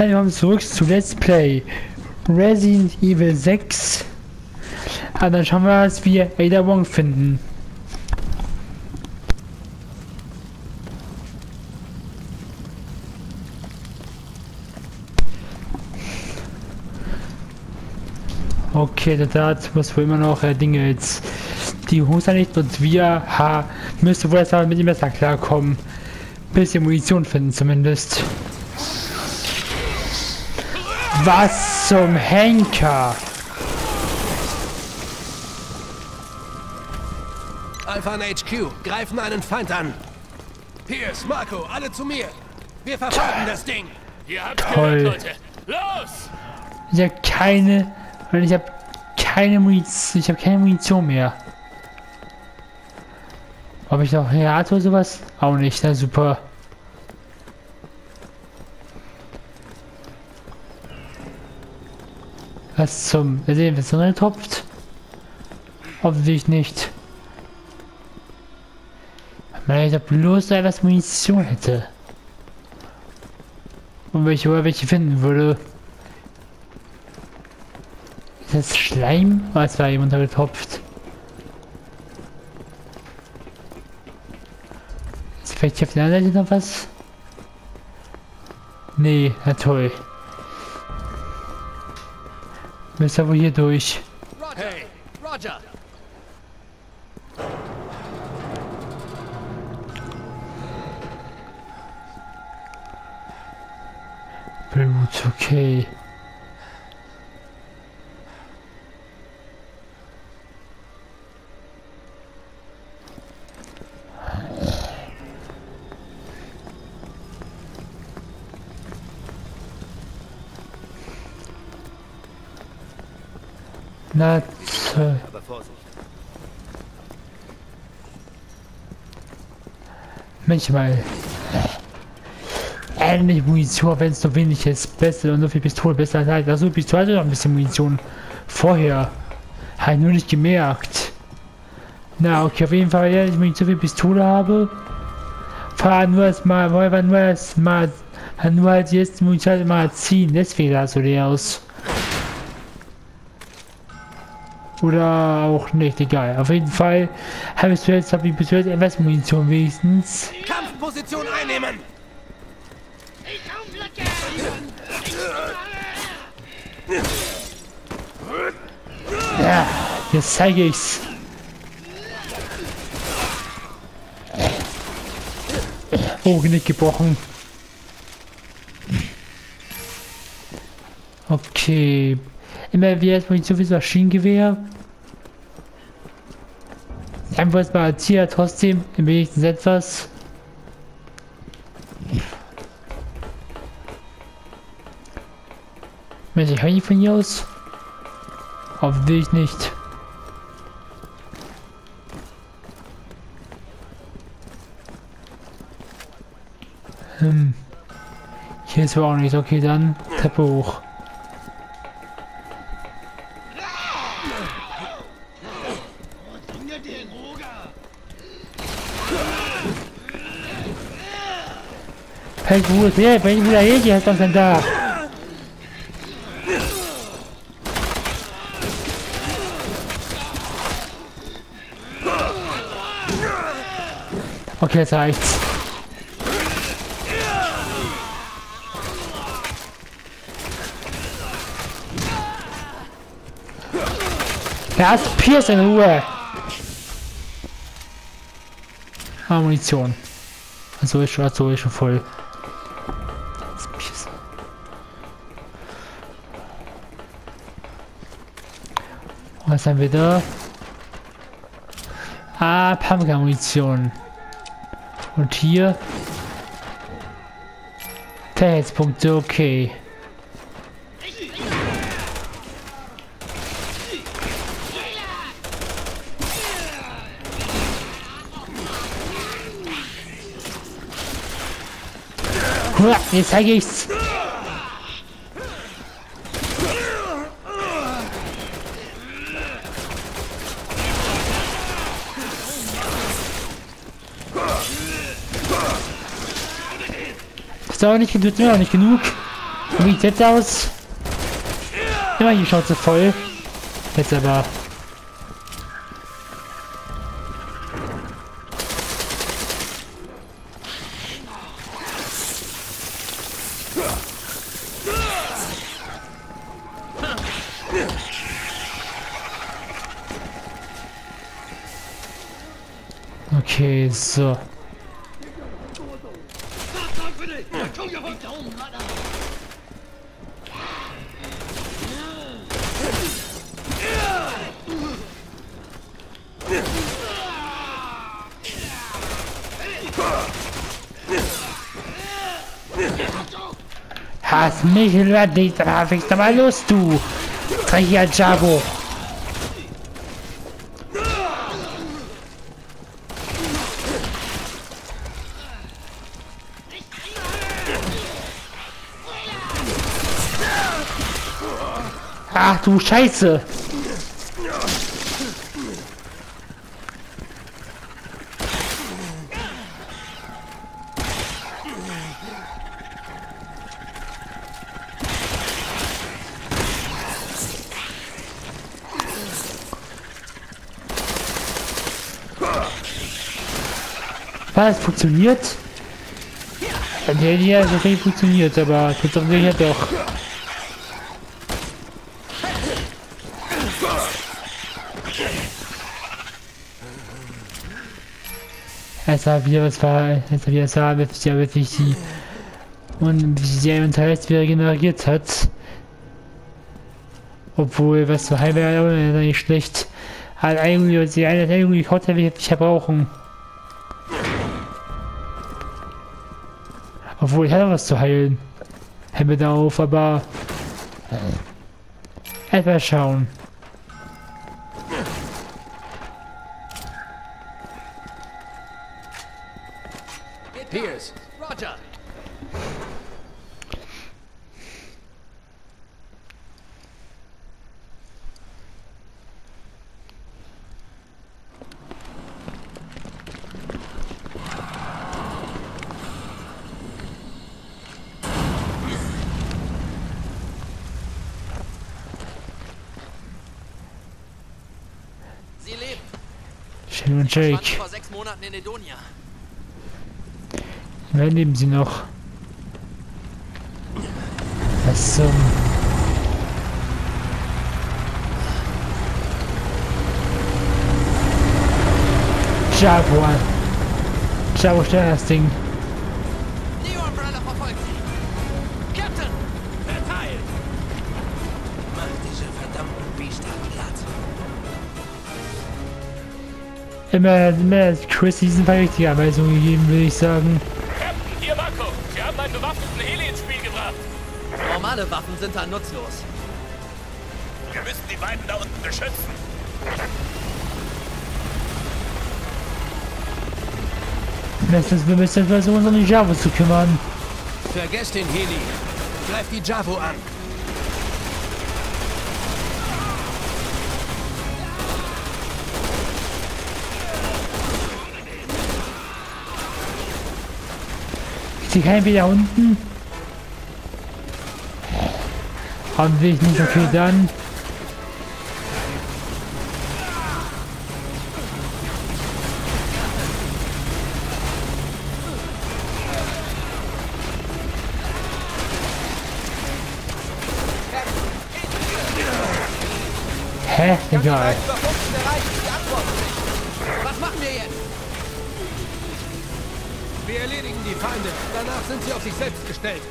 Hallo, willkommen zurück zu Let's Play Resident Evil 6. Aber dann schauen wir, dass wir Ada Wong finden. Okay, der Tat muss wohl immer noch äh, Dinge jetzt die Hose nicht und wir ha, müssen wohl erstmal mit dem Messer klarkommen. Bisschen Munition finden zumindest. Was zum Henker? Alpha und HQ, greifen einen Feind an. Pierce, Marco, alle zu mir. Wir verfolgen das Ding. Ihr habt's Toll. gehört, Leute. Los! Ich habe keine, weil ich habe keine Munition, ich habe keine Munition mehr. Ob ich noch Reator oder sowas? Auch nicht, na super. Was zum, der sehen wir Sonne tropft? Hoffentlich nicht. Wenn ich da bloß etwas Munition hätte. Und welche oder welche finden würde. Ist das Schleim? Oh, es war jemand getopft. Ist vielleicht hier auf der anderen Seite noch was? Nee, na toll. Müssen wir wohl hier durch. Hey, Roger. Na, toll. Aber Vorsicht. Manchmal. Endlich Munition, wenn es so wenig ist. Besser und so viel Pistole besser als. Also Pistole hatte noch ein bisschen Munition. Vorher. Halt nur nicht gemerkt. Na, okay, auf jeden Fall, ja, ich nicht so viel Pistole habe. Fahr nur erstmal, wollen wir nur erstmal, nur halt jetzt Munition mal ziehen. Deswegen sah so leer aus. Oder auch nicht, egal. Auf jeden Fall habe ich jetzt, habe ich bis jetzt etwas Munition wenigstens. Kampfposition einnehmen. Ja, jetzt zeige ich's. Oh, Genick gebrochen. Okay. Immer wieder jetzt Munition fürs Maschinengewehr. Einfach jetzt mal als hier trotzdem wenigstens etwas. Kann ich von hier aus? Hoffentlich nicht. Hm. Hier ist wohl auch nicht. Okay, dann Treppe hoch. Wieder hier gehe, ist das denn da? Okay, jetzt reicht's. Lass Pierce in Ruhe. Ah, Munition. Also ist schon, also ist schon voll. Wir da? Ah, Pumpgun-Munition. Und hier Fähigkeitspunkte, okay. Jetzt zeige ich's. Ist aber nicht, mir auch nicht genug. Wie sieht das aus? Immer die Schnauze voll. Jetzt aber. Hast mich überlegt, dann hab ich mal los, du. Dreckiger Jabo. Ach du Scheiße. Was funktioniert? Dann hätte ja so viel funktioniert, aber doch sicher doch. Es war wieder was war, es war wieder es war wirklich, ja wirklich die und wie sehr Interesse wieder generiert hat. Obwohl, was so halb wäre nicht schlecht. Hat eigentlich, sie eine irgendwie Hotel wirklich verbrauchen. Obwohl, ich hatte was zu heilen. Hände auf, aber... Etwas schauen. Schwand Jake. vor sechs Monaten in Edonia. Wer leben sie noch? Was zum... Javo. Javo, stell das Ding. Immer, immer Chris diesen Fall richtige Anweisung gegeben, würde ich sagen. Captain, hier Marco. Sie haben einen bewaffneten Heli ins Spiel gebracht. Normale Waffen sind da nutzlos. Wir müssen die beiden da unten beschützen. Bestens, wir müssen versuchen, uns um die Javo zu kümmern. Vergesst den Heli. Greift die Javo an. Ich sehe keinen wieder unten. Hoffentlich nicht, okay, dann. Hä? Egal. Danach sind sie auf sich selbst gestellt.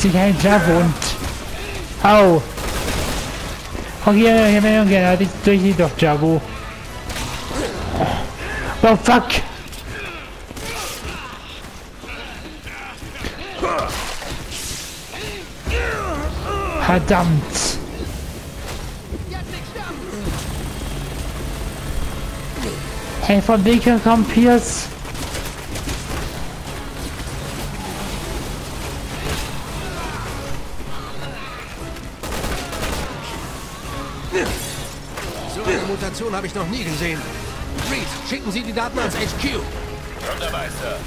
sich ein Javo und... Au! Ja, ja, ja, ja, ich durch die doch Javo. Oh fuck! Verdammt! Hey, von Winkel kommt Pierce. So eine Mutation habe ich noch nie gesehen. Reed, schicken Sie die Daten ans HQ. Dabei, Sir.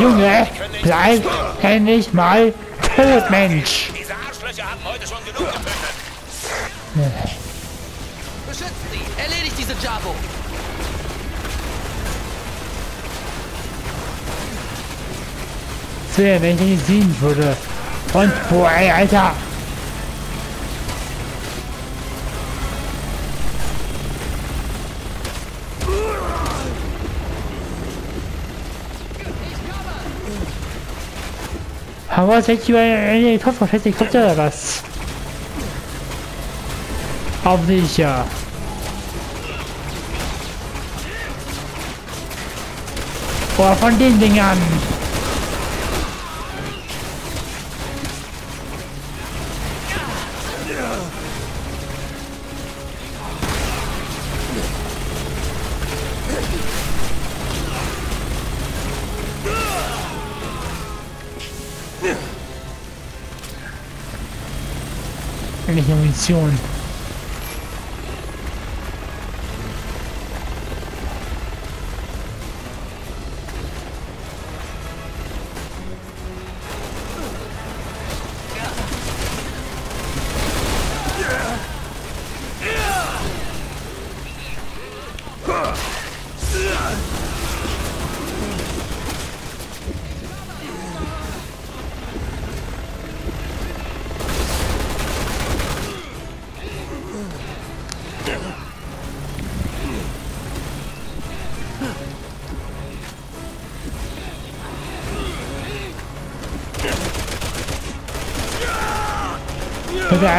Junge, bleib endlich mal tot, Mensch. Diese Arschlöcher haben heute schon genug. Beschützen Sie! Erledigt diese! Das wäre, wenn ich ihn sehen würde. Und boah, Alter. Aber was hätte ich über eine Kopf, Helikopter oder was? Auf sicher. Boah, von den Dingern. Endlich Munition.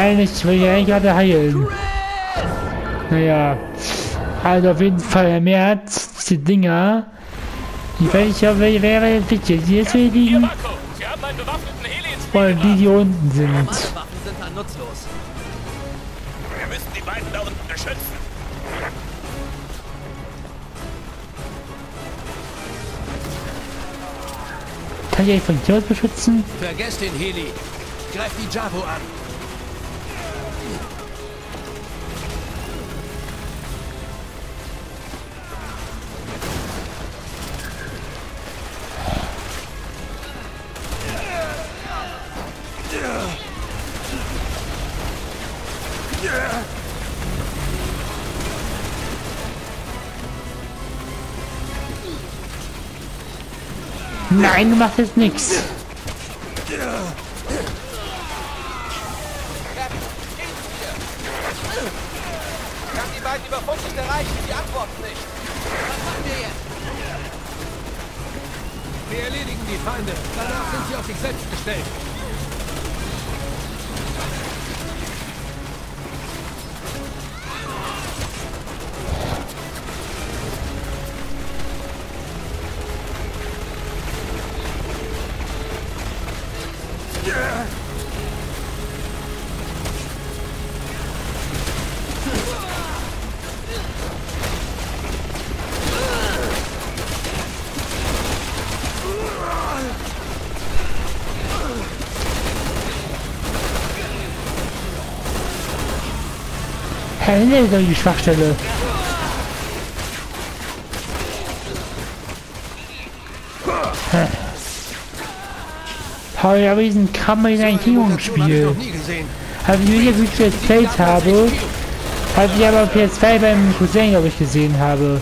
Ich will eigentlich, ich will ja eigentlich gerade heilen. Naja. Also auf jeden Fall diese Dinger. Die ich ja, wäre bitte jetzt hier Hier, liegen. Und die, die unten sind. Nutzlos. Wir müssen die beiden da unten beschützen. Kann ich euch von aus beschützen? Vergesst den Heli. Greift die Javo an. Antworten nicht. Was machen wir jetzt? Wir erledigen die Feinde. Danach sind sie auf sich selbst gestellt. Hände doch die Schwachstelle. Paul, aber diesen kann man in ein Mutation habe ich Kino-Spiel. wieder gut gespielt habe, als ich aber auf PS2 beim Cousin, glaube ich, gesehen habe.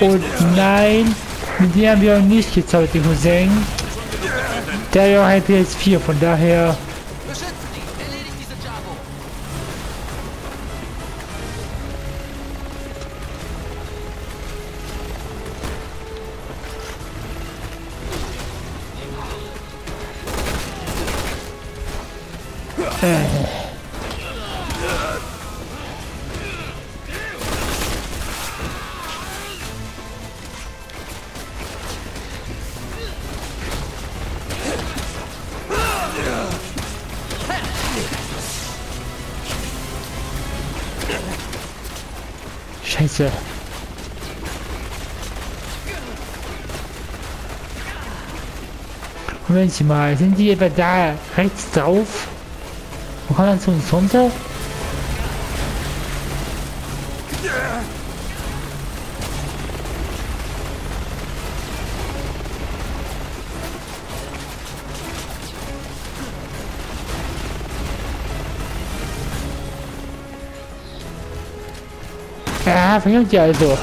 Und nein, mit dem haben wir auch nicht gezaubert, den Cousin. Der hat ja auch ein PS4, von daher. Scheiße. Moment mal, sind die etwa da rechts drauf? Wo kommt man zu uns runter? Ja, verjüngt also.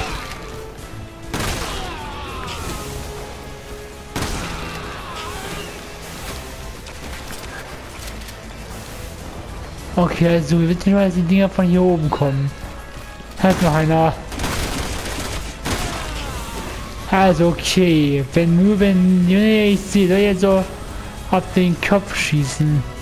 Okay, also wir wissen nur, dass die Dinger von hier oben kommen. Halt noch einer. Also okay, wenn nur wenn ich sehe, soll jetzt so auf den Kopf schießen.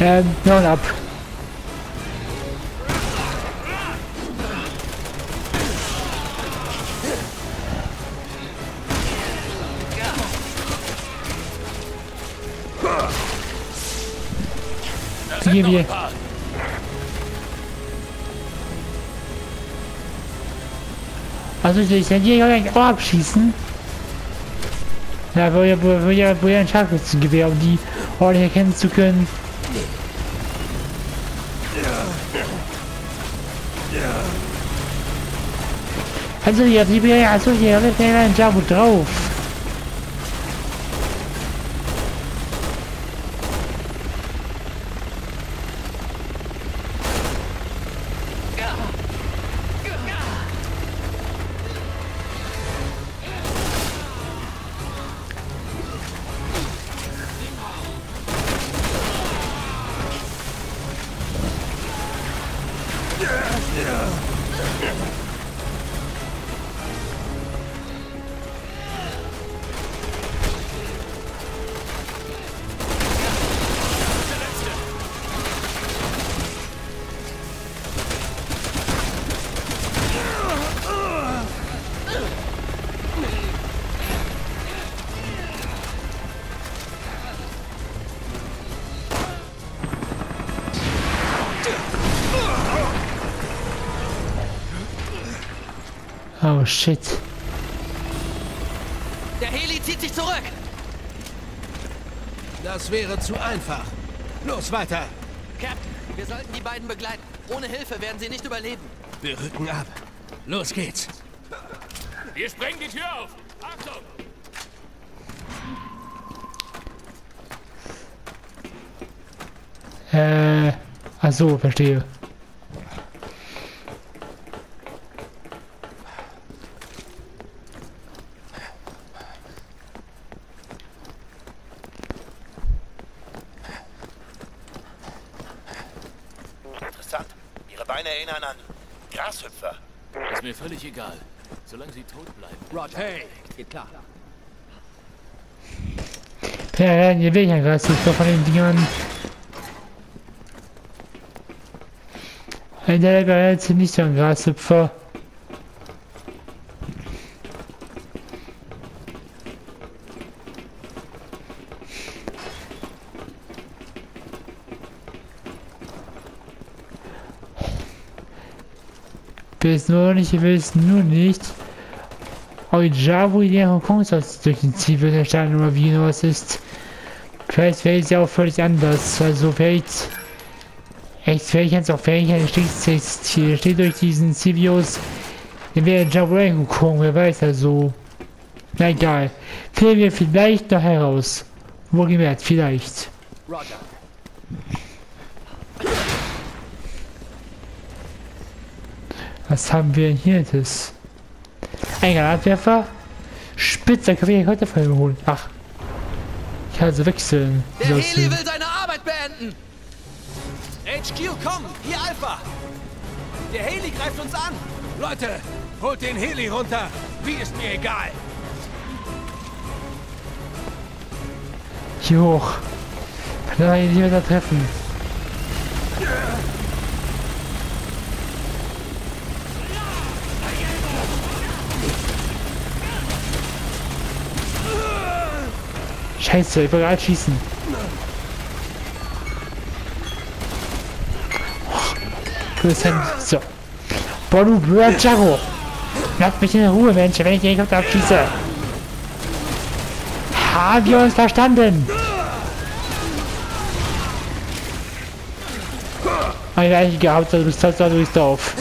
Ähm, nun ab. Da Hier. Also ich kann hier gleich auch abschießen. Ja, wo ja, wo ja, wo ja ein Scharfschützengewehr, um die ordentlich erkennen zu können. Also ja, die ja, also hier, da wäre ein Jabo drauf. Oh shit. Der Heli zieht sich zurück. Das wäre zu einfach. Los, weiter. Captain, wir sollten die beiden begleiten. Ohne Hilfe werden sie nicht überleben. Wir rücken ab. Los geht's. Wir sprengen die Tür auf. Achtung! Äh, ach so, verstehe. Interessant. Ihre Beine erinnern an Grashüpfer. Ist mir völlig egal. Solange sie tot bleiben. Roger. Hey, geht klar. Ja, ja, hier will ich ja gerade so von den Dingern. Ein der wäre nicht so ein Grashüpfer. Nur nicht, wir wissen nur nicht, ob Javo in der Hongkongs durch den Ziel entstanden oder wie genau es ist. Vielleicht wäre es ja auch völlig anders. Also vielleicht. Echt, vielleicht jetzt auch vielleicht steht, steht, steht durch diesen Civios. Dann wäre Javo reingekommen, wer weiß also. Na egal. Finden wir vielleicht noch heraus. Wohlgemerkt, vielleicht. Roger. Was haben wir denn hier das? Ein Granatwerfer? Spitze, können wir hier heute voll holen. Ach. Ich kann also wechseln. Der Heli will seine Arbeit beenden. HQ, komm! Hier Alpha! Der Heli greift uns an! Leute, holt den Heli runter. Wie ist mir egal. Hier hoch. Nein, die wieder treffen. Scheiße, überall schießen. Grüß hin. So. Boah, du blöder Jaro. Lass mich in Ruhe, Mensch, wenn ich den Helikopter abschieße. Haben wir uns verstanden? Ein Leichen gehabt, also du bist halt da durchs Dorf.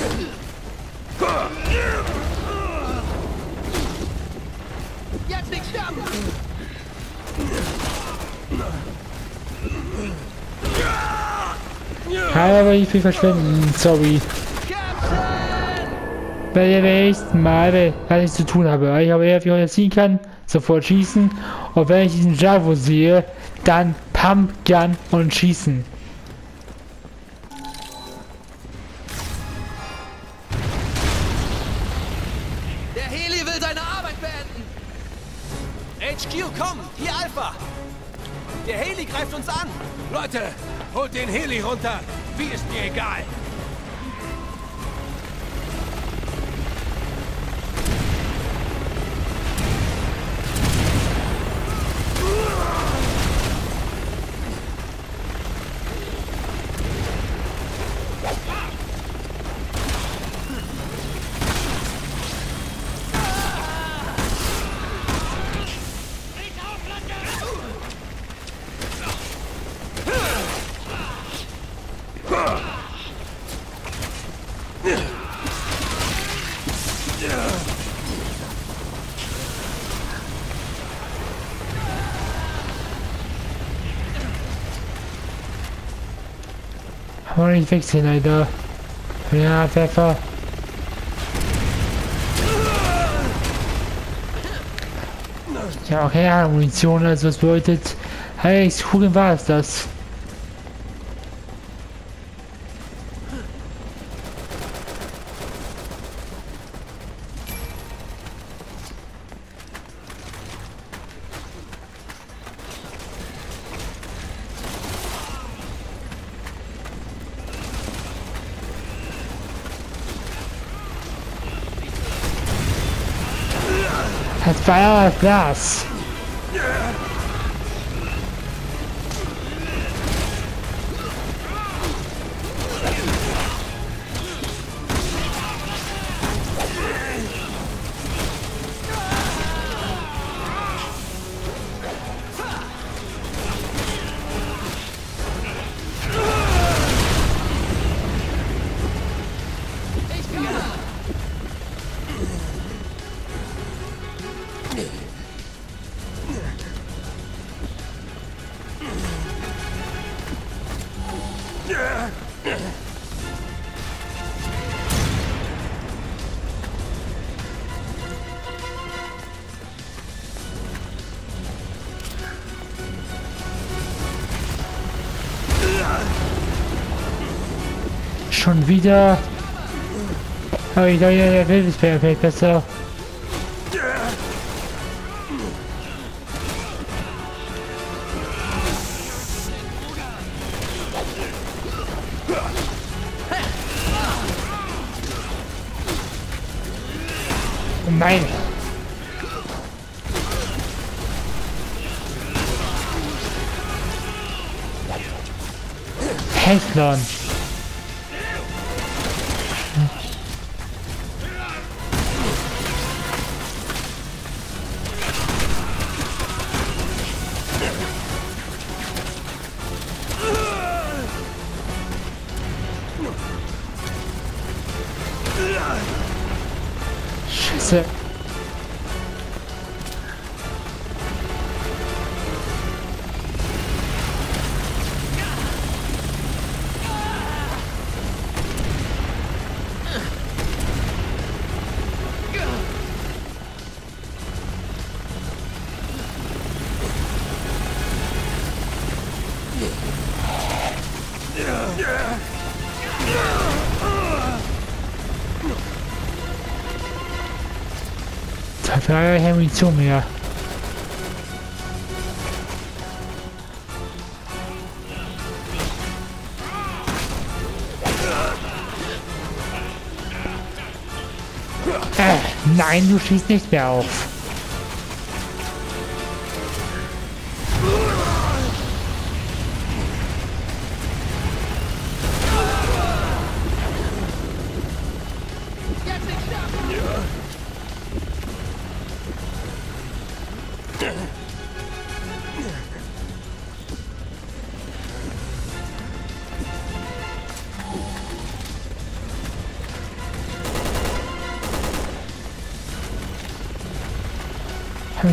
Aber nicht viel verschwenden, sorry. Bei dem nächsten Mal, was ich zu tun habe, ich aber eher wie ziehen kann, sofort schießen. Und wenn ich diesen Javo sehe, dann Pumpgun und schießen. Aber nicht wechseln, Alter. Ja, Pfeffer. Ja, auch ja, Munition, also das bedeutet, hey, gucken war es das. Das war Schon wieder. Oh, ich glaube, der Bild ist perfekt besser. Häslon. Scheiße. Keine Munition mehr. Äh, nein, du schießt nicht mehr auf.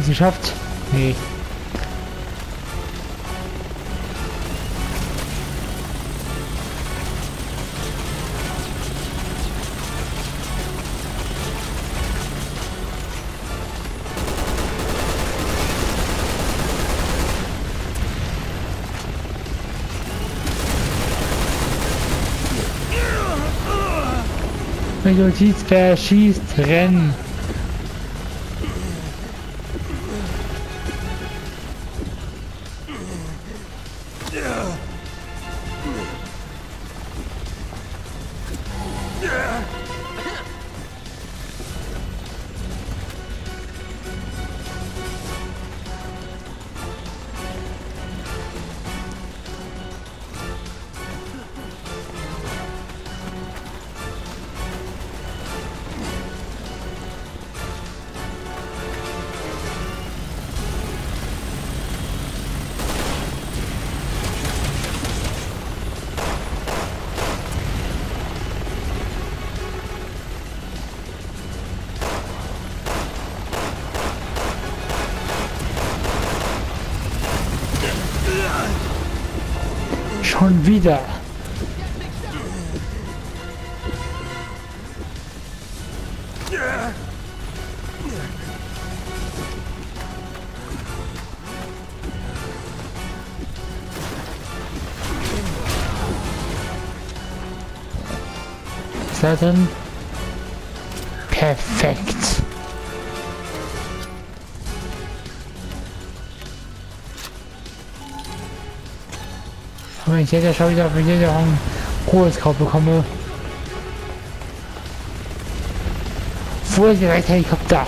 Es geschafft? Nee. Wenn du schießt, rennen. Schon wieder. Sehr denn? Perfekt. Ich hätte ja schon wieder für jede einen Großkauf bekomme. Vorsicht, Helikopter!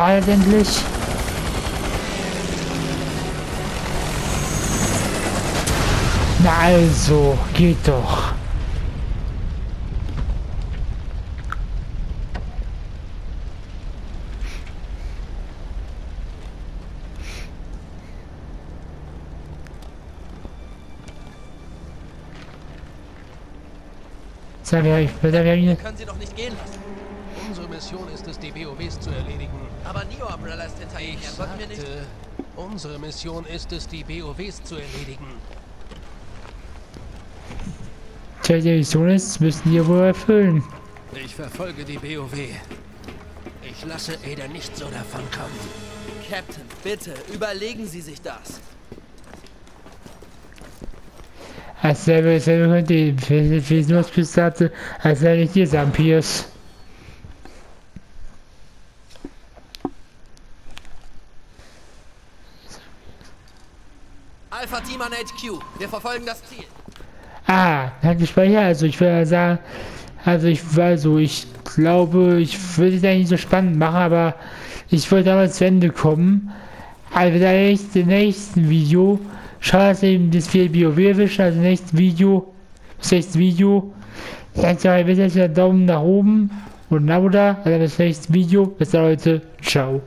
Endlich. Na also, geht doch. Sag ja, ich will da wieder. Können Sie doch nicht gehen lassen. Unsere Mission ist es, die BOWs zu erledigen. Aber Neo Umbrella ist hinter Ihnen. Ich wir nicht... sagte, unsere Mission ist es, die BOWs zu erledigen. Tja, die Mission ist, müssen wir wohl erfüllen. Ich verfolge die BOW. Ich lasse Ada nicht so davonkommen. Captain, bitte, überlegen Sie sich das. Als selber, selber könnte ich, wie es nur bis hatte, als er nicht hier sein, Pierce. Alpha Team an HQ. Wir verfolgen das Ziel. Ah, hat gespeichert, also ich würde sagen, also ich, also ich glaube, ich würde es eigentlich so spannend machen, aber ich wollte damals zu Ende kommen. Also nächste, im nächsten Video, schaut dass eben das viel BOW erwischen, also nächstes Video, das nächste Video, dann sage ich bitte einen Daumen nach oben und ein Abo da, also das nächste Video, bis Leute, ciao.